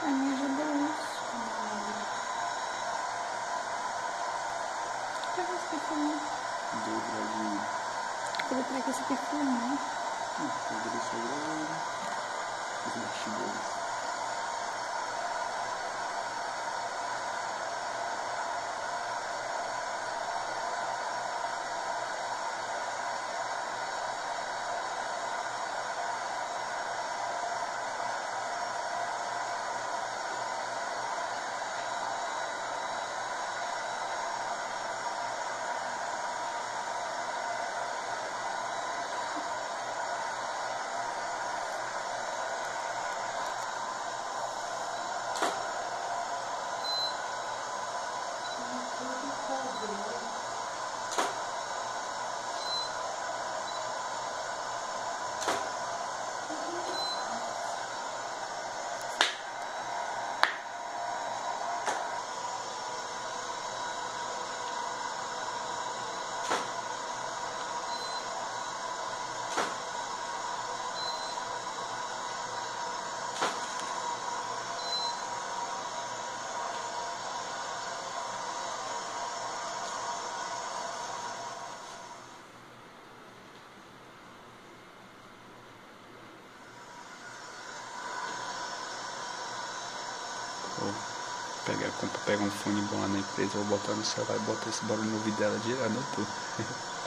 A minha deu isso. Pega esse perfume. Dobradinho. Eu vou pegar esse perfume. né? Hum, poderia sobrar. Os bastidores. Vou pegar, compra, pegar um fone bom lá na empresa, vou botar no celular e botar esse barulho no ouvido dela direto, né, pô?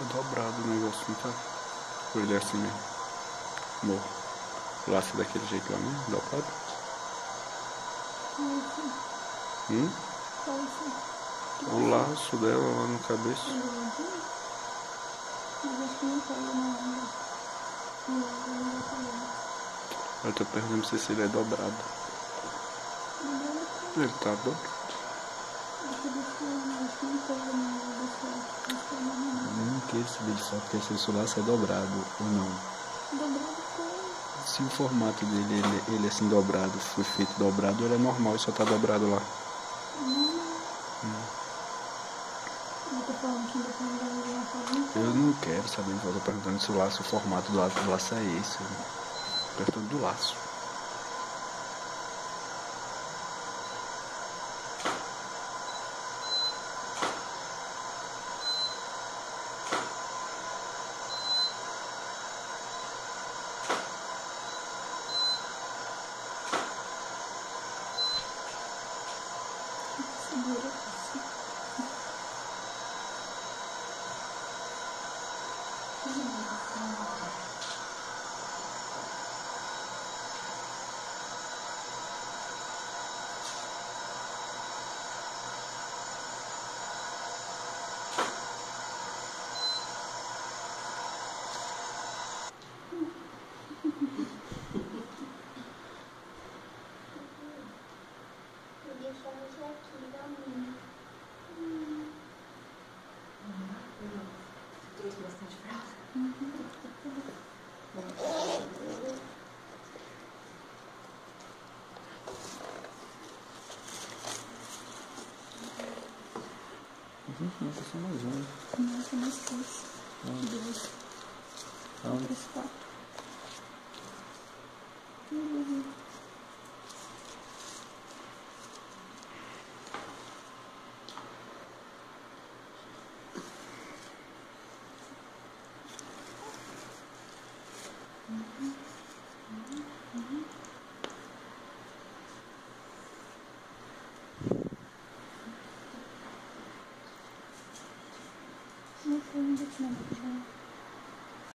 Tô dobrado o negócio, não tá? Ou ele é assim mesmo? Amor, é daquele jeito lá mesmo, dobrado? Hum? Qual isso? O laço dela lá no cabeça. Mas acho que não pega não. Eu tô perguntando se ele é dobrado. Ele tá dobrado. Que não. Não queira saber de foto, quer saber se o laço é dobrado ou não. Dobrado com... Se o formato dele, ele, ele assim dobrado, foi feito dobrado, ele é normal e só tá dobrado lá. Que família. Eu não quero saber, eu tô perguntando se o laço, o formato do laço, do laço é esse. Perguntando do laço. Beautiful. Uhum, não, tá só mais um. Não, tem mais três. Duas. Então, Três, quatro. Não foi um desmanche.